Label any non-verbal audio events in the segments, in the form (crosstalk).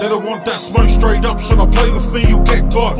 They don't want that smoke straight up. Should I play with me, you get got.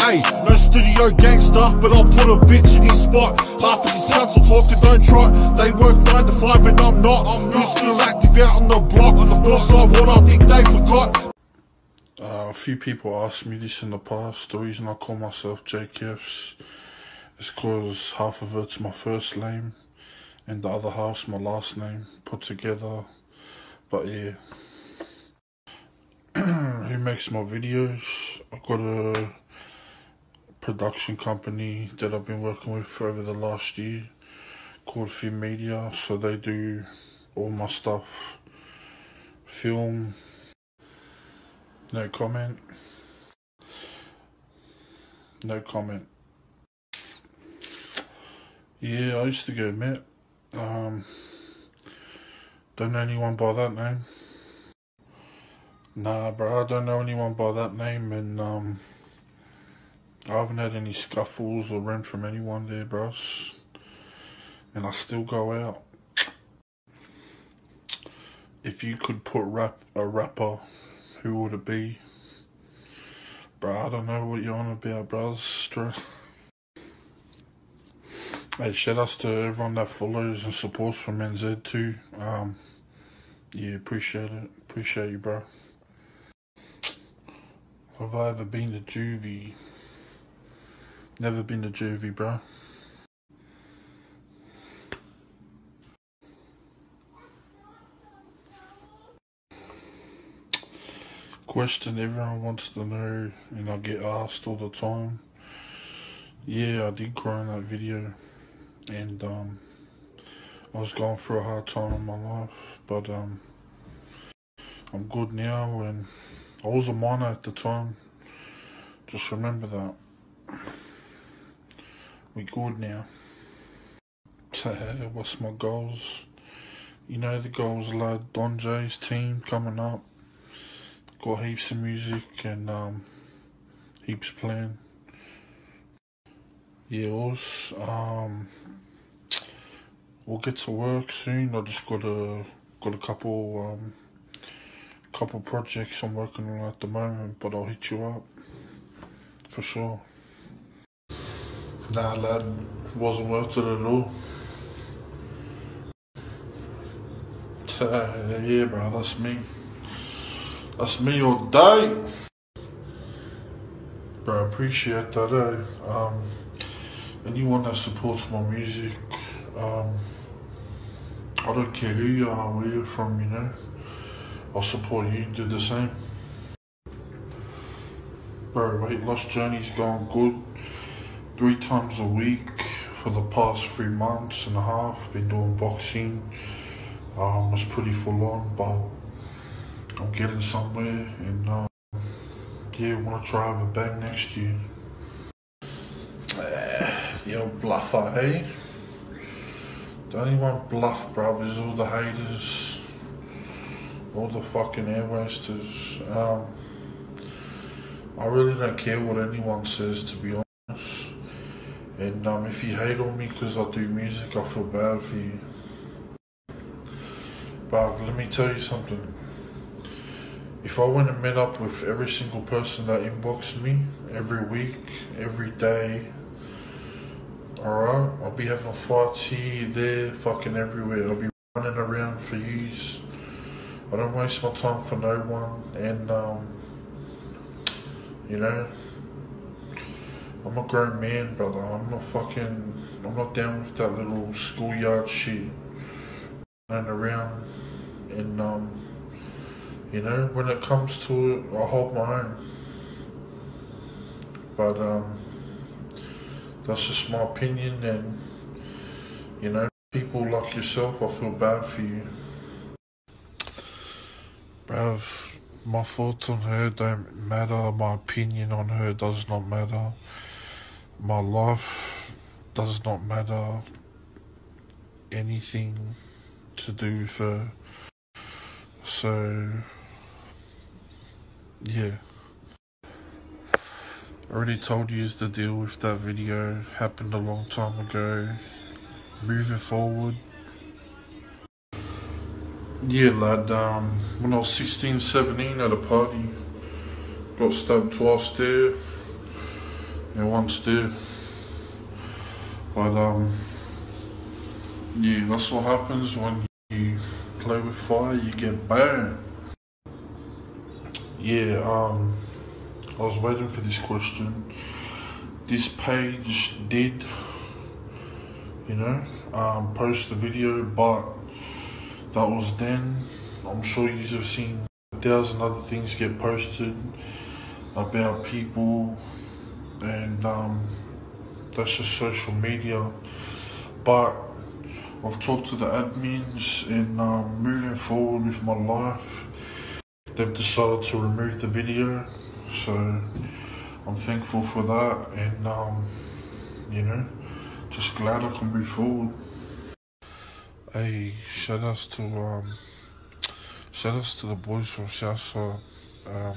Hey, no studio gangster, but I'll put a bitch in his spot. Half of these council talking, don't try. They work 9 to 5 and I'm not. I'm not still active out on the block. On the boss side, what I think they forgot. Uh, a few people asked me this in the past. The reason I call myself JKEFS is because half of it's my first name and the other half's my last name put together. But yeah, who makes my videos? I've got a production company that I've been working with for over the last year called Film Media. So they do all my stuff, film, no comment. No comment. Yeah, I used to go Met. Um, don't know anyone by that name. Nah, bro, I don't know anyone by that name, and um, I haven't had any scuffles or rent from anyone there, bros. And I still go out. If you could put rap a rapper who would it be? Bro, I don't know what you're on about, bros. Hey, shout outs to everyone that follows and supports from NZ too. Um, yeah, appreciate it. Appreciate you, bro. Have I ever been to juvie? Never been to juvie, bro. question everyone wants to know and I get asked all the time. Yeah, I did cry in that video and um, I was going through a hard time in my life but um, I'm good now and I was a minor at the time. Just remember that. We good now. (laughs) What's my goals? You know the goals lad, Don J's team coming up got heaps of music and um, heaps playing. Yeah, us. Um, we'll get to work soon. I just got a got a couple um, couple projects I'm working on at the moment, but I'll hit you up for sure. Nah, lad, wasn't worth it at all. yeah, bro, that's me. That's me all day. Bro, appreciate that, eh? Um, anyone that supports my music, um, I don't care who you are, where you're from, you know. I'll support you do the same. Bro, weight loss journey's gone good. Three times a week for the past three months and a half. Been doing boxing. Um, it's pretty full on, but I'm getting somewhere and um, yeah, want to try have a bang next year. (sighs) The old bluffer? The only one bluff, brothers, all the haters, all the fucking air wasters. Um, I really don't care what anyone says, to be honest. And um, if you hate on me because I do music, I feel bad for you. But let me tell you something if I went and met up with every single person that inboxed me every week, every day, alright, I'll be having fights here, there, fucking everywhere. I'll be running around for yous. I don't waste my time for no one, and um, you know, I'm a grown man, brother. I'm not fucking, I'm not down with that little schoolyard shit running around, and um. You know, when it comes to it, I hold my own. But um, that's just my opinion, and you know, people like yourself, I feel bad for you. Bruv, my thoughts on her don't matter. My opinion on her does not matter. My life does not matter. Anything to do with her. So yeah. Already told you the deal with that video. Happened a long time ago. Moving forward. Yeah, lad, um, when I was 16, 17 at a party, got stabbed twice there and once there. But um, yeah, that's what happens when you play with fire. You get burned. Yeah. Um, I was waiting for this question. This page did, you know, um, post the video, but that was then. I'm sure you have seen a thousand other things get posted about people, and um, that's just social media. But I've talked to the admins, and um, moving forward with my life, they've decided to remove the video. So I'm thankful for that, and um, you know, just glad I can move forward. Hey, shout outs to um, shout outs to the boys from Southside. Um,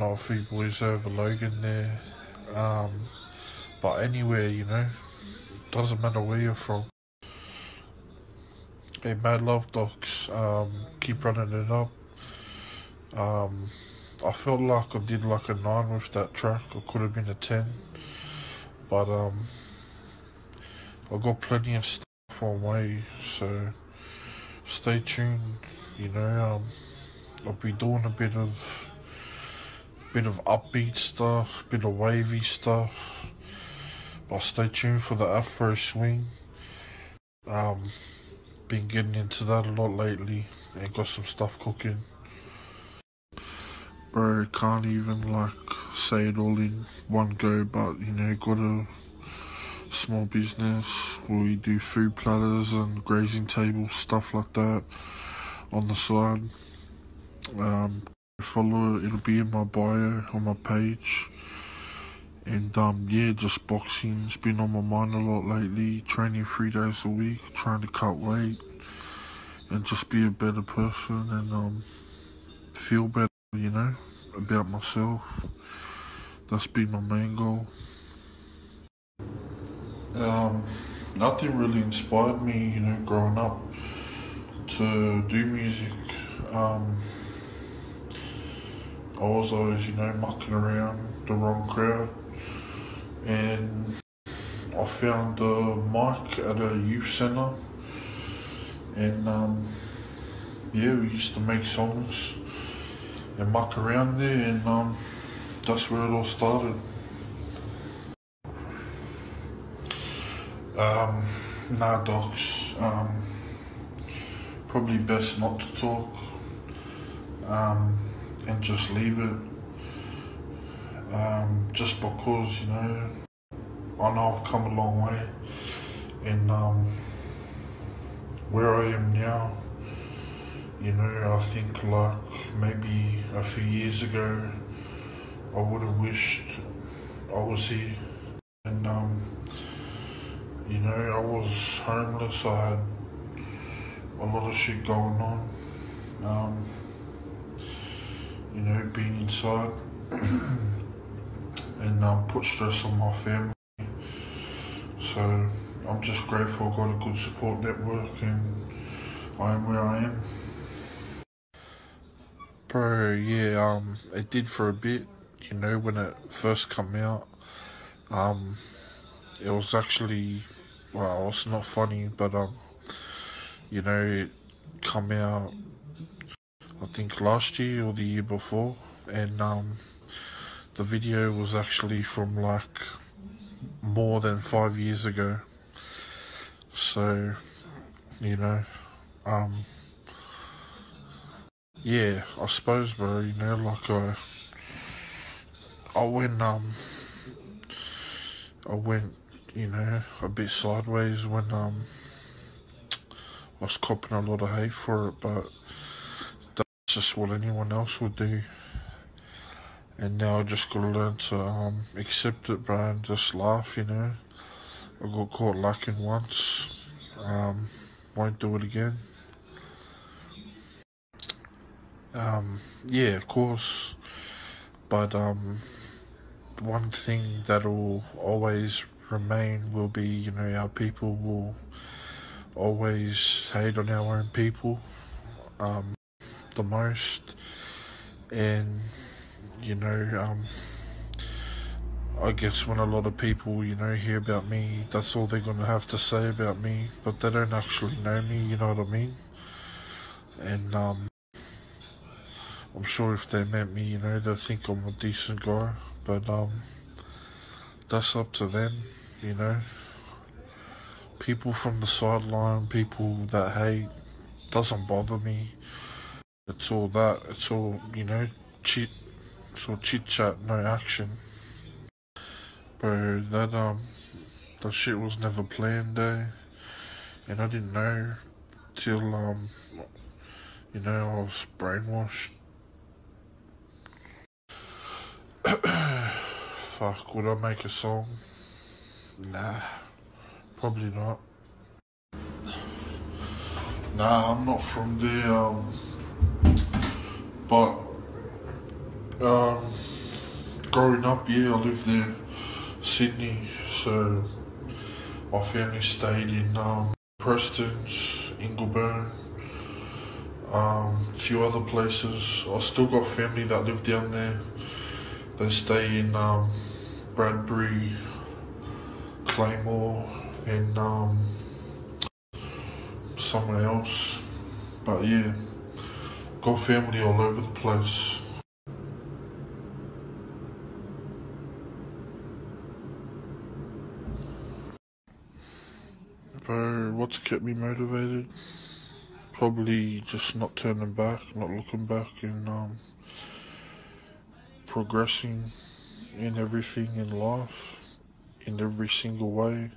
I a few boys over Logan there. Um, but anywhere, you know, doesn't matter where you're from. Hey, Mad Love Docs, um, keep running it up. Um, I felt like I did like a 9 with that track, it could have been a 10. But, um, I got plenty of stuff on way, so stay tuned, you know, um, I'll be doing a bit of bit of upbeat stuff, bit of wavy stuff. But stay tuned for the Afro swing. Um, been getting into that a lot lately and got some stuff cooking. Bro, can't even like say it all in one go, but you know, got a small business we do food platters and grazing tables, stuff like that on the side. Um, follow it, it'll be in my bio on my page. And um, yeah, just boxing's been on my mind a lot lately. Training three days a week, trying to cut weight, and just be a better person and um, feel better, you know, about myself. That's been my main goal. Um, nothing really inspired me, you know, growing up to do music. Um, I was always, you know, mucking around the wrong crowd. And I found a mic at a youth centre. And um, yeah, we used to make songs and muck around there. And um, that's where it all started. Um, nah, docs. Um, probably best not to talk. Um, and just leave it. Um, just because, you know, I know I've come a long way and um, where I am now, you know, I think like maybe a few years ago, I would have wished I was here and, um, you know, I was homeless, I had a lot of shit going on. Um, you know, being inside and um, put stress on my family. So I'm just grateful I got a good support network and I am where I am. Bro, yeah, um, it did for a bit, you know, when it first come out. Um, it was actually, well, it's not funny, but, um, you know, it come out I think last year or the year before, and um, the video was actually from like more than five years ago. So, you know, um, yeah, I suppose, bro, you know, like I, I went, um, I went, you know, a bit sideways when, um, I was copping a lot of hate for it, but that's just what anyone else would do. And now I just gotta learn to um, accept it, bro, and just laugh, you know. I got caught lacking once. Um, won't do it again. Um, yeah, of course. But um, one thing that'll always remain will be, you know, our people will always hate on our own people. Um, the most and you know, um, I guess when a lot of people, you know, hear about me, that's all they're gonna have to say about me, but they don't actually know me, you know what I mean? And um, I'm sure if they met me, you know, they'll think I'm a decent guy, but um, that's up to them, you know. People from the sideline, people that hate, doesn't bother me. It's all that, it's all, you know, chit, it's all chit chat, no action. Bro, that um, that shit was never planned, eh? And I didn't know till um, you know, I was brainwashed. (coughs) Fuck, would I make a song? Nah, probably not. Nah, I'm not from there, um, but, um, growing up, yeah, I lived there. Sydney, so my family stayed in um, Prestons, Ingleburn, um, a few other places. I still got family that live down there. They stay in um, Bradbury, Claymore, and um, somewhere else. But yeah, got family all over the place. Bro, what's kept me motivated? Probably just not turning back, not looking back, and um, progressing in everything in life, in every single way.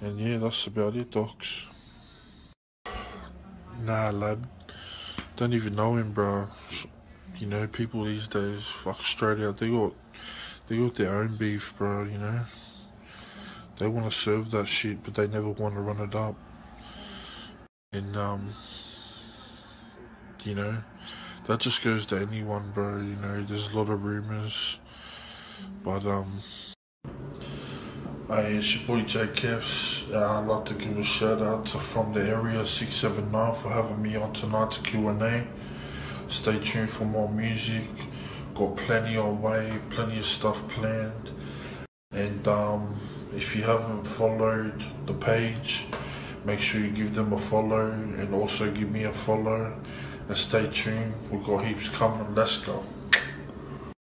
And yeah, that's about it, docs. Nah, lad. Don't even know him, bro. You know, people these days, fuck straight out, they got, they got their own beef, bro, you know? They want to serve that shit, but they never want to run it up. And, um, you know, that just goes to anyone, bro. You know, there's a lot of rumors. But, um, Hey, it's your boy Jay. Uh, I'd like to give a shout out to From the Area 679 for having me on tonight's Q&A. Stay tuned for more music. Got plenty on way, plenty of stuff planned. And um, if you haven't followed the page, make sure you give them a follow and also give me a follow. And stay tuned. We've got heaps coming. Let's go.